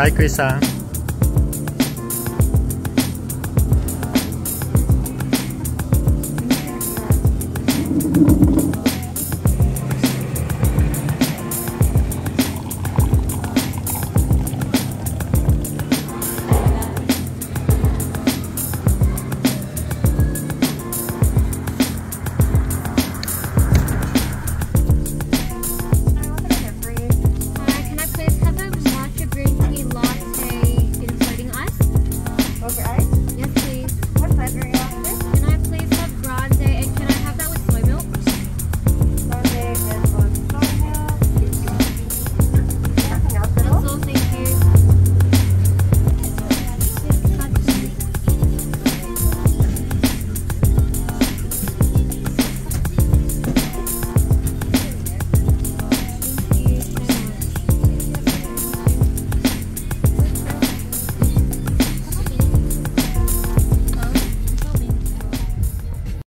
Hi, Chris, ah. Thank